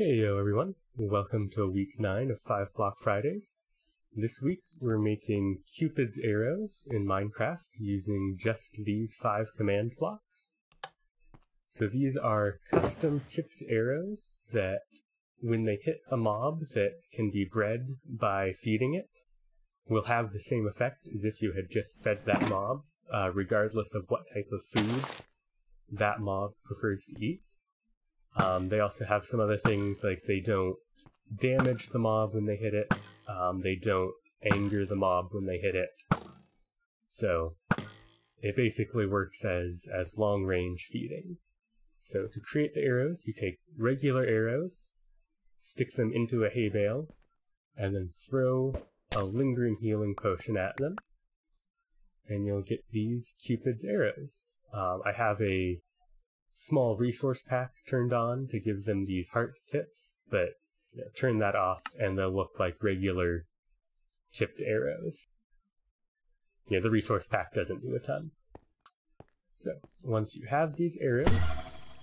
Hey yo everyone, welcome to week 9 of 5 Block Fridays. This week we're making Cupid's arrows in Minecraft using just these 5 command blocks. So these are custom tipped arrows that when they hit a mob that can be bred by feeding it, will have the same effect as if you had just fed that mob, uh, regardless of what type of food that mob prefers to eat. Um, they also have some other things like they don't damage the mob when they hit it. Um, they don't anger the mob when they hit it. So it basically works as as long range feeding. So to create the arrows, you take regular arrows, stick them into a hay bale, and then throw a lingering healing potion at them, and you'll get these Cupid's arrows. Um, I have a small resource pack turned on to give them these heart tips, but you know, turn that off and they'll look like regular tipped arrows. Yeah, the resource pack doesn't do a ton. So, once you have these arrows,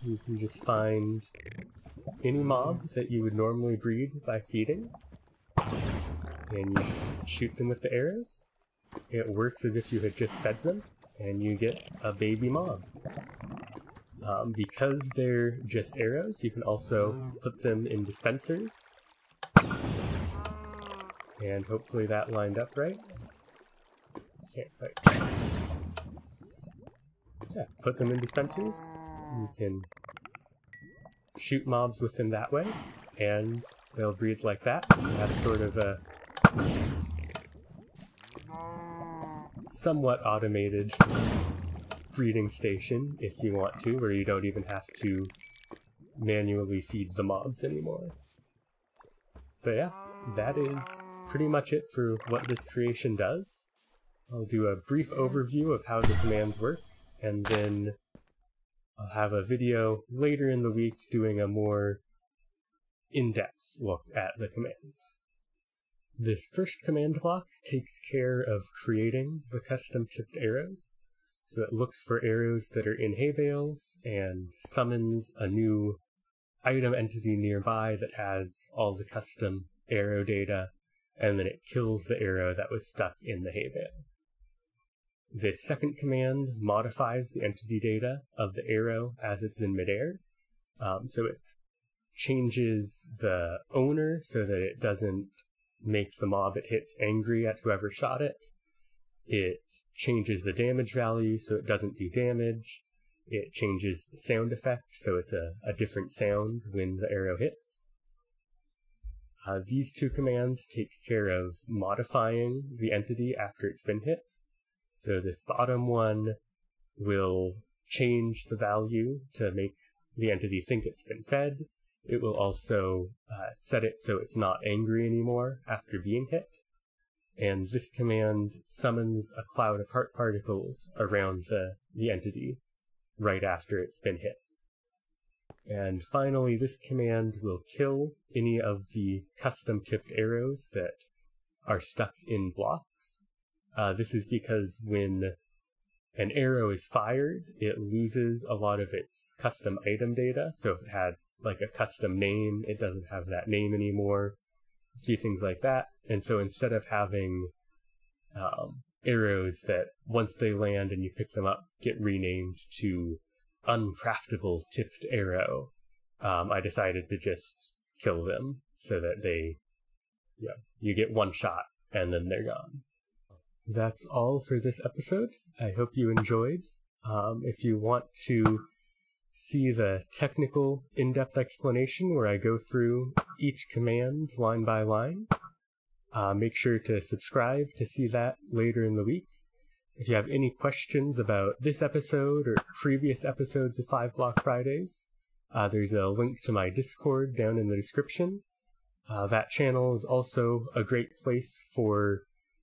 you can just find any mobs that you would normally breed by feeding, and you just shoot them with the arrows. It works as if you had just fed them, and you get a baby mob. Um, because they're just arrows, you can also put them in dispensers. And hopefully that lined up right. Can't quite. Yeah, put them in dispensers. You can shoot mobs with them that way, and they'll breed like that. So have sort of a somewhat automated breeding station if you want to, where you don't even have to manually feed the mobs anymore. But yeah, that is pretty much it for what this creation does. I'll do a brief overview of how the commands work, and then I'll have a video later in the week doing a more in-depth look at the commands. This first command block takes care of creating the custom tipped arrows. So it looks for arrows that are in hay bales and summons a new item entity nearby that has all the custom arrow data, and then it kills the arrow that was stuck in the hay bale. The second command modifies the entity data of the arrow as it's in midair. Um, so it changes the owner so that it doesn't make the mob it hits angry at whoever shot it. It changes the damage value so it doesn't do damage. It changes the sound effect so it's a, a different sound when the arrow hits. Uh, these two commands take care of modifying the entity after it's been hit. So this bottom one will change the value to make the entity think it's been fed. It will also uh, set it so it's not angry anymore after being hit and this command summons a cloud of heart particles around the, the entity right after it's been hit. And finally, this command will kill any of the custom tipped arrows that are stuck in blocks. Uh, this is because when an arrow is fired, it loses a lot of its custom item data. So if it had like a custom name, it doesn't have that name anymore a few things like that. And so instead of having um, arrows that once they land and you pick them up get renamed to uncraftable tipped arrow, um, I decided to just kill them so that they, yeah, you get one shot and then they're gone. That's all for this episode. I hope you enjoyed. Um, if you want to see the technical in-depth explanation where I go through each command line by line. Uh, make sure to subscribe to see that later in the week. If you have any questions about this episode or previous episodes of 5 Block Fridays, uh, there's a link to my Discord down in the description. Uh, that channel is also a great place for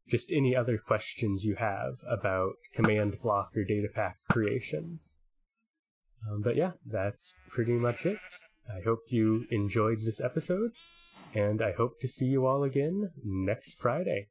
just any other questions you have about command block or data pack creations. Um, but yeah, that's pretty much it. I hope you enjoyed this episode, and I hope to see you all again next Friday.